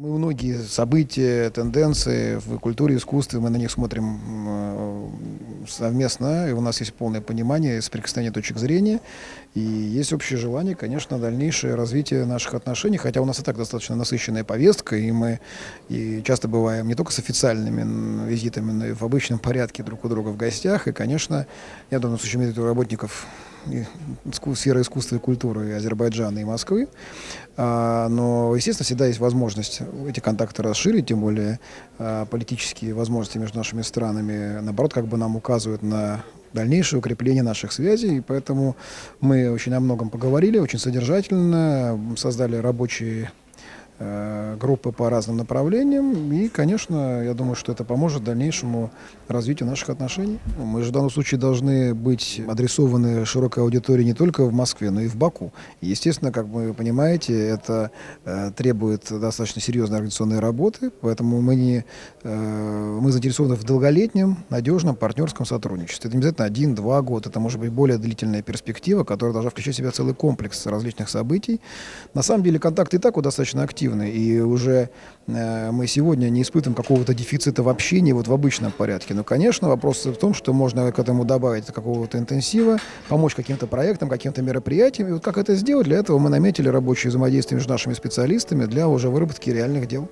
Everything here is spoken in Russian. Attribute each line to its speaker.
Speaker 1: Мы многие события, тенденции в культуре, искусстве, мы на них смотрим э, совместно, и у нас есть полное понимание, соприкосновение точек зрения, и есть общее желание, конечно, дальнейшее развитие наших отношений, хотя у нас и так достаточно насыщенная повестка, и мы и часто бываем не только с официальными визитами, но и в обычном порядке друг у друга в гостях, и, конечно, я думаю, с учетом работников сферы искусства и культуры Азербайджана и Москвы. А, но, естественно, всегда есть возможность эти контакты расширить, тем более а, политические возможности между нашими странами, наоборот, как бы нам указывают на дальнейшее укрепление наших связей. И поэтому мы очень о многом поговорили, очень содержательно, создали рабочие группы по разным направлениям. И, конечно, я думаю, что это поможет дальнейшему развитию наших отношений. Мы же в данном случае должны быть адресованы широкой аудитории не только в Москве, но и в Баку. Естественно, как вы понимаете, это э, требует достаточно серьезной организационной работы, поэтому мы, не, э, мы заинтересованы в долголетнем, надежном партнерском сотрудничестве. Это не обязательно один-два года, это может быть более длительная перспектива, которая должна включать в себя целый комплекс различных событий. На самом деле контакты и так вот достаточно активны эффективны. И уже э, мы сегодня не испытываем какого-то дефицита в общении вот в обычном порядке. Но, конечно, вопрос в том, что можно к этому добавить какого-то интенсива, помочь каким-то проектам, каким-то мероприятиям. И вот как это сделать, для этого мы наметили рабочее взаимодействие между нашими специалистами для уже выработки реальных дел.